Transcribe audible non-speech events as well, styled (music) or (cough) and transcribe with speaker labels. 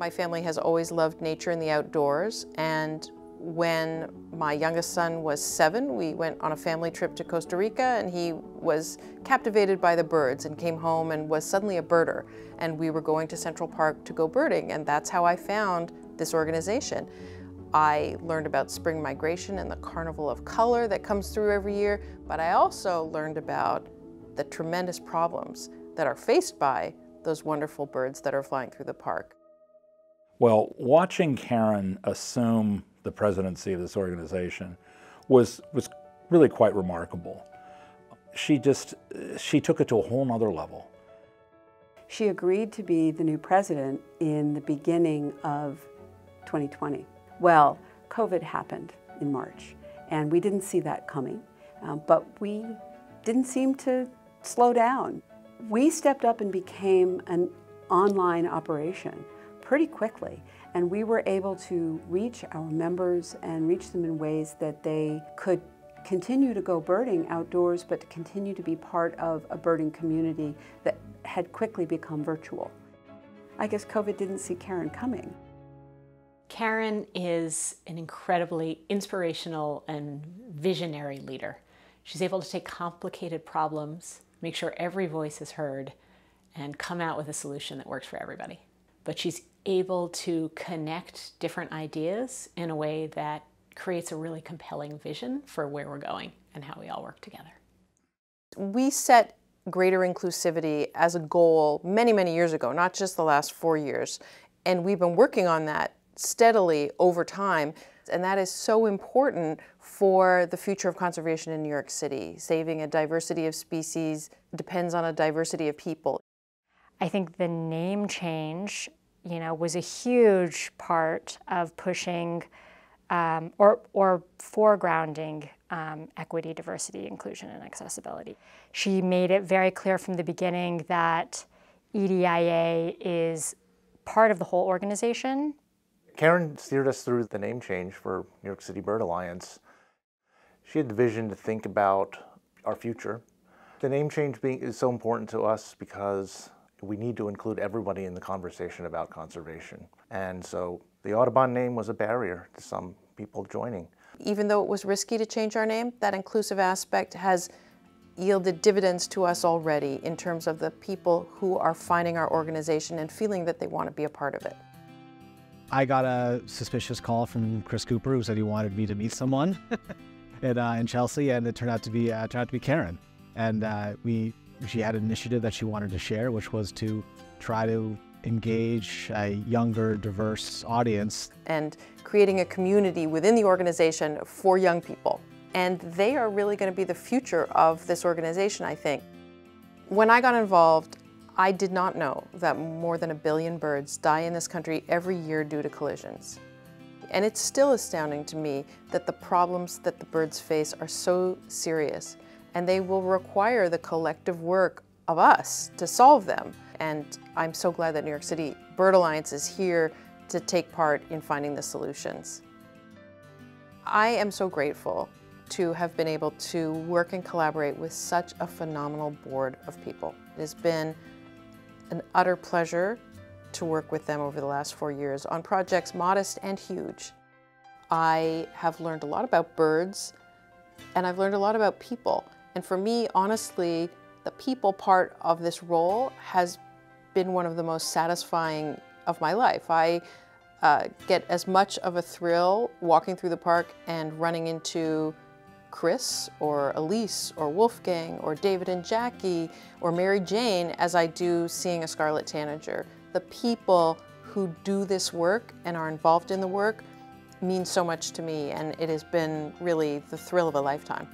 Speaker 1: My family has always loved nature and the outdoors, and when my youngest son was seven, we went on a family trip to Costa Rica and he was captivated by the birds and came home and was suddenly a birder. And we were going to Central Park to go birding and that's how I found this organization. I learned about spring migration and the carnival of color that comes through every year, but I also learned about the tremendous problems that are faced by those wonderful birds that are flying through the park.
Speaker 2: Well, watching Karen assume the presidency of this organization was, was really quite remarkable. She just, she took it to a whole nother level.
Speaker 3: She agreed to be the new president in the beginning of 2020. Well, COVID happened in March, and we didn't see that coming, um, but we didn't seem to slow down. We stepped up and became an online operation pretty quickly. And we were able to reach our members and reach them in ways that they could continue to go birding outdoors, but to continue to be part of a birding community that had quickly become virtual. I guess COVID didn't see Karen coming.
Speaker 4: Karen is an incredibly inspirational and visionary leader. She's able to take complicated problems, make sure every voice is heard, and come out with a solution that works for everybody. But she's able to connect different ideas in a way that creates a really compelling vision for where we're going and how we all work together.
Speaker 1: We set greater inclusivity as a goal many, many years ago, not just the last four years. And we've been working on that steadily over time. And that is so important for the future of conservation in New York City. Saving a diversity of species depends on a diversity of people.
Speaker 5: I think the name change you know, was a huge part of pushing um, or, or foregrounding um, equity, diversity, inclusion, and accessibility. She made it very clear from the beginning that EDIA is part of the whole organization.
Speaker 6: Karen steered us through the name change for New York City Bird Alliance. She had the vision to think about our future. The name change being is so important to us because we need to include everybody in the conversation about conservation. And so the Audubon name was a barrier to some people joining.
Speaker 1: Even though it was risky to change our name, that inclusive aspect has yielded dividends to us already in terms of the people who are finding our organization and feeling that they want to be a part of it.
Speaker 7: I got a suspicious call from Chris Cooper who said he wanted me to meet someone (laughs) in, uh, in Chelsea, and it turned out to be uh, turned out to be Karen. And uh, we she had an initiative that she wanted to share, which was to try to engage a younger, diverse audience.
Speaker 1: And creating a community within the organization for young people. And they are really going to be the future of this organization, I think. When I got involved, I did not know that more than a billion birds die in this country every year due to collisions. And it's still astounding to me that the problems that the birds face are so serious and they will require the collective work of us to solve them. And I'm so glad that New York City Bird Alliance is here to take part in finding the solutions. I am so grateful to have been able to work and collaborate with such a phenomenal board of people. It has been an utter pleasure to work with them over the last four years on projects modest and huge. I have learned a lot about birds and I've learned a lot about people. And for me, honestly, the people part of this role has been one of the most satisfying of my life. I uh, get as much of a thrill walking through the park and running into Chris or Elise or Wolfgang or David and Jackie or Mary Jane as I do seeing a scarlet tanager. The people who do this work and are involved in the work mean so much to me and it has been really the thrill of a lifetime.